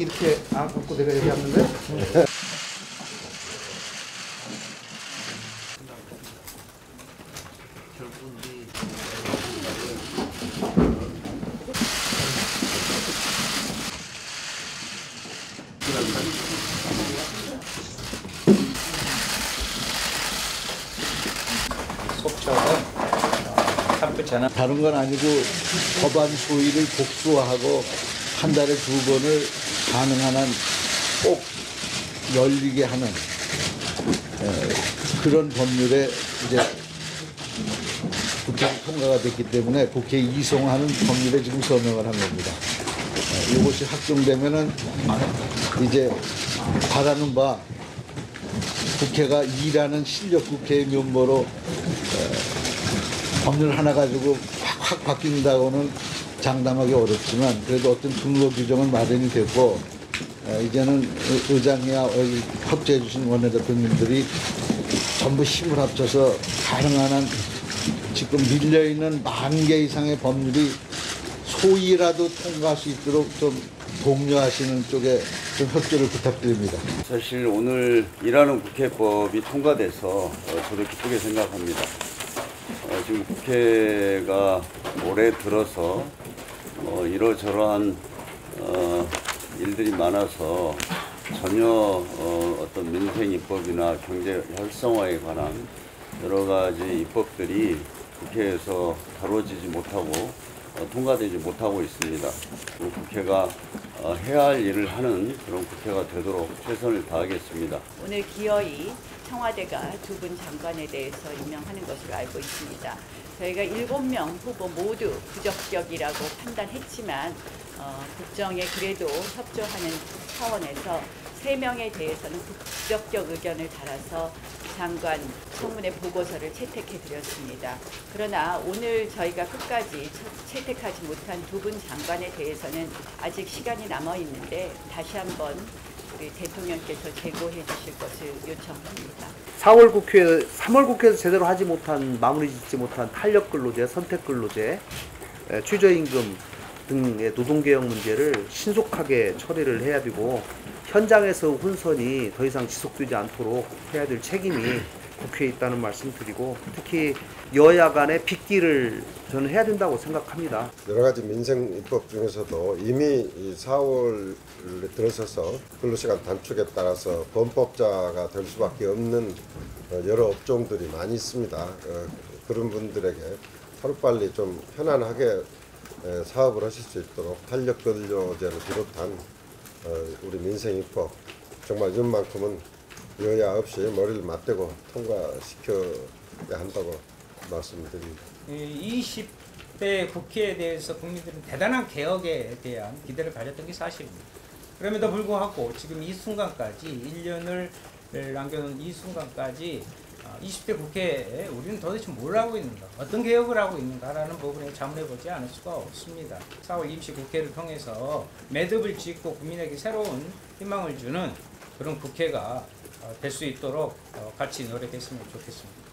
이렇게 안 갖고 내가 여기 왔는데? 다른 건 아니고 법안 소위를 복수하고 한 달에 두 번을 가능한 한 꼭 열리게 하는 에, 그런 법률에 이제 국회 통과가 됐기 때문에 국회에 이송하는 법률에 지금 서명을 한 겁니다. 에, 이것이 확정되면은 이제 바라는 바 국회가 일하는 실력 국회의 면모로 법률 하나 가지고 확 확 바뀐다고는 장담하기 어렵지만 그래도 어떤 근거 규정은 마련이 됐고 어, 이제는 의- 의장이야 여기 협조해 주신 원내대표님들이 전부 힘을 합쳐서 가능한 한 지금 밀려있는 만 개 이상의 법률이 소위라도 통과할 수 있도록 좀 독려하시는 쪽에 좀 협조를 부탁드립니다. 사실 오늘 일하는 국회법이 통과돼서 어, 저도 기쁘게 생각합니다. 어, 지금 국회가 올해 들어서 어, 이러저러한 어, 일들이 많아서 전혀 어, 어떤 민생 입법이나 경제 활성화에 관한 여러 가지 입법들이 국회에서 다뤄지지 못하고 어, 통과되지 못하고 있습니다. 국회가 어, 해야 할 일을 하는 그런 국회가 되도록 최선을 다하겠습니다. 오늘 기어이 청와대가 두 분 장관에 대해서 임명하는 것으로 알고 있습니다. 저희가 일곱 명 후보 모두 부적격이라고 판단했지만 어, 국정에 그래도 협조하는 차원에서 세 명에 대해서는 부적격 의견을 달아서 장관 청문회 보고서를 채택해 드렸습니다. 그러나 오늘 저희가 끝까지 채- 채택하지 못한 두 분 장관에 대해서는 아직 시간이 남아 있는데 다시 한번 우리 대통령께서 제고해 주실 것을 요청합니다. 4월 국회, 3월 국회에서 제대로 하지 못한 마무리 짓지 못한 탄력 근로제, 선택 근로제, 에, 최저임금 등의 노동개혁 문제를 신속하게 처리를 해야 되고 현장에서 혼선이 더 이상 지속되지 않도록 해야 될 책임이 국회에 있다는 말씀 드리고 특히 여야 간의 빗길을 저는 해야 된다고 생각합니다. 여러 가지 민생 입법 중에서도 이미 이 4월에 들어서서 근로시간 단축에 따라서 범법자가 될 수밖에 없는 어, 여러 업종들이 많이 있습니다. 어, 그런 분들에게 하루빨리 좀 편안하게 에, 사업을 하실 수 있도록 탄력 근로제를 비롯한 어, 우리 민생 입법 정말 이만큼은 여야 없이 머리를 맞대고 통과시켜야 한다고 말씀드립니다. 이 20대 국회에 대해서 국민들은 대단한 개혁에 대한 기대를 가졌던 게 사실입니다. 그럼에도 불구하고 지금 이 순간까지 1년을 남겨놓은 이 순간까지 아, 20대 국회에 우리는 도대체 뭘 하고 있는가, 어떤 개혁을 하고 있는가라는 부분에 자문해보지 않을 수가 없습니다. 4월 임시 국회를 통해서 매듭을 짓고 국민에게 새로운 희망을 주는 그런 국회가 될 수 있도록 어, 같이 노력했으면 좋겠습니다.